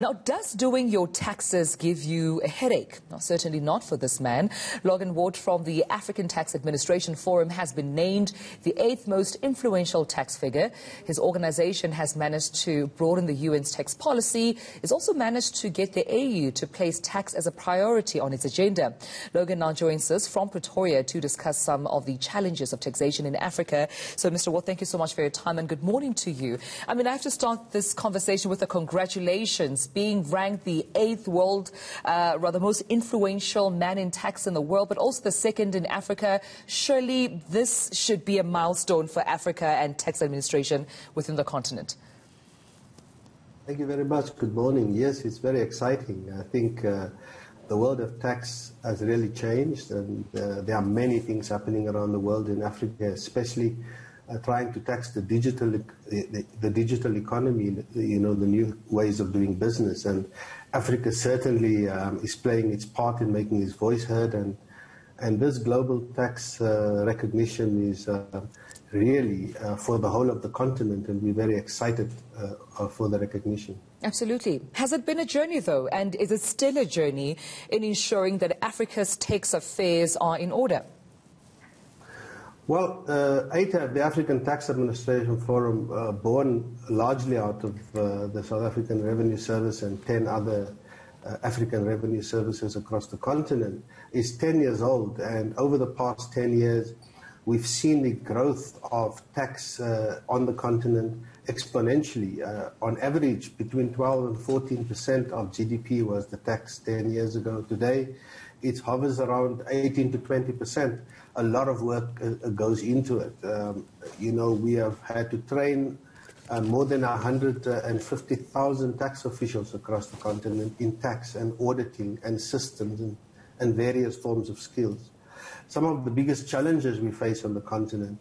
Now, does doing your taxes give you a headache? Certainly not for this man. Logan Wort from the African Tax Administration Forum has been named the eighth most influential tax figure. His organization has managed to broaden the UN's tax policy. It's also managed to get the AU to place tax as a priority on its agenda. Logan now joins us from Pretoria to discuss some of the challenges of taxation in Africa. So, Mr. Wort, thank you so much for your time and good morning to you. I mean, I have to start this conversation with a congratulations being ranked the eighth world, uh, rather most influential man in tax in the world, but also the second in Africa. Surely this should be a milestone for Africa and tax administration within the continent. Thank you very much. Good morning. Yes, it's very exciting. I think uh, the world of tax has really changed, and uh, there are many things happening around the world in Africa, especially trying to tax the digital the, the, digital economy, you know, the new ways of doing business. And Africa certainly um, is playing its part in making its voice heard. And and this global tax uh, recognition is uh, really uh, for the whole of the continent, and we're very excited uh, uh, for the recognition. Absolutely. Has it been a journey, though, and is it still a journey in ensuring that Africa's tax affairs are in order? Well, uh, ATAF, the African Tax Administration Forum, uh, born largely out of uh, the South African Revenue Service and 10 other uh, African revenue services across the continent, is 10 years old. And over the past 10 years, we've seen the growth of tax uh, on the continent exponentially. Uh, on average, between 12 and 14 percent of GDP was the tax 10 years ago. Today, it hovers around 18 to 20 percent. A lot of work uh, uh goes into it. Um, you know, we have had to train uh, more than 150,000 tax officials across the continent in tax and auditing and systems and, and various forms of skills. Some of the biggest challenges we face on the continent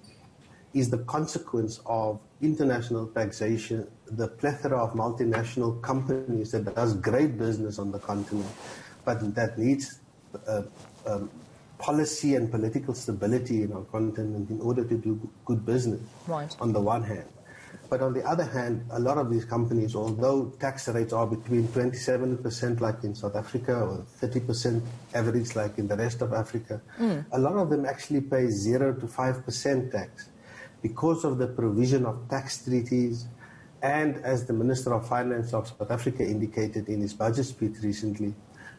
is the consequence of international taxation, the plethora of multinational companies that does great business on the continent, but that needs uh, um, policy and political stability in our continent in order to do good business right. on the one hand. But on the other hand, a lot of these companies, although tax rates are between 27% like in South Africa or 30% average like in the rest of Africa, mm. a lot of them actually pay 0 to 5% tax because of the provision of tax treaties and as the Minister of Finance of South Africa indicated in his budget speech recently,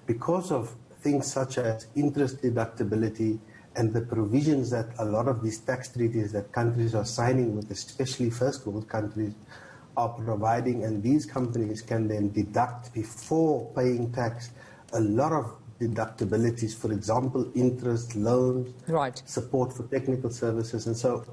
because of things such as interest deductibility and the provisions that a lot of these tax treaties that countries are signing with, especially first world countries, are providing, and these companies can then deduct before paying tax a lot of deductibilities, for example, interest, loans, right. support for technical services. And so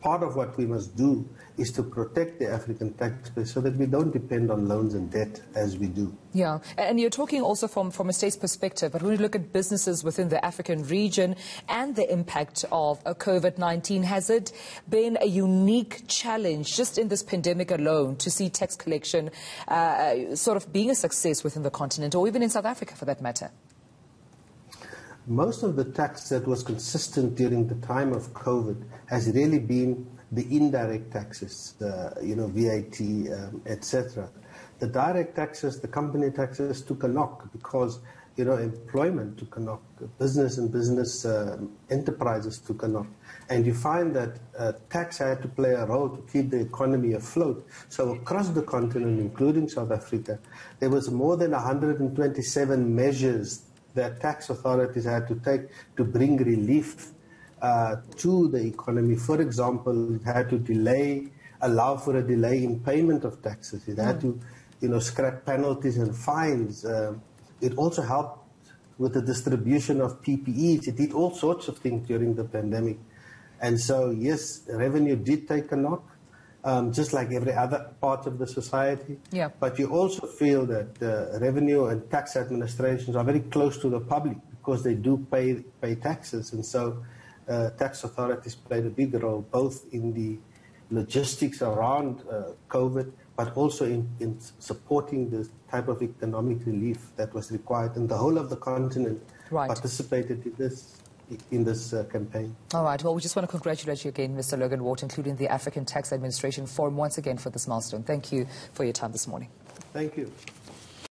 part of what we must do is to protect the African taxpayer so that we don't depend on loans and debt as we do. Yeah, and you're talking also from, from a state's perspective, but when you look at businesses within the African region and the impact of uh, COVID-19, has it been a unique challenge just in this pandemic alone to see tax collection uh, sort of being a success within the continent or even in South Africa for that matter? Most of the tax that was consistent during the time of COVID has really been the indirect taxes, the, you know, VAT, um, etc. The direct taxes, the company taxes took a knock because, you know, employment took a knock, business and business um, enterprises took a knock. And you find that uh, tax had to play a role to keep the economy afloat. So across the continent, including South Africa, there was more than 127 measures that tax authorities had to take to bring relief uh, to the economy. For example, it had to delay, allow for a delay in payment of taxes. It had to, you know, scrap penalties and fines. Um, it also helped with the distribution of PPEs. It did all sorts of things during the pandemic. And so, yes, revenue did take a knock um, just like every other part of the society. Yeah. But you also feel that uh, revenue and tax administrations are very close to the public because they do pay pay taxes, and so uh, tax authorities played a big role both in the logistics around uh, COVID, but also in, in supporting the type of economic relief that was required, and the whole of the continent right. participated in this in this uh, campaign. All right. Well, we just want to congratulate you again, Mr. Logan Wort, including the African Tax Administration Forum, once again for this milestone. Thank you for your time this morning. Thank you.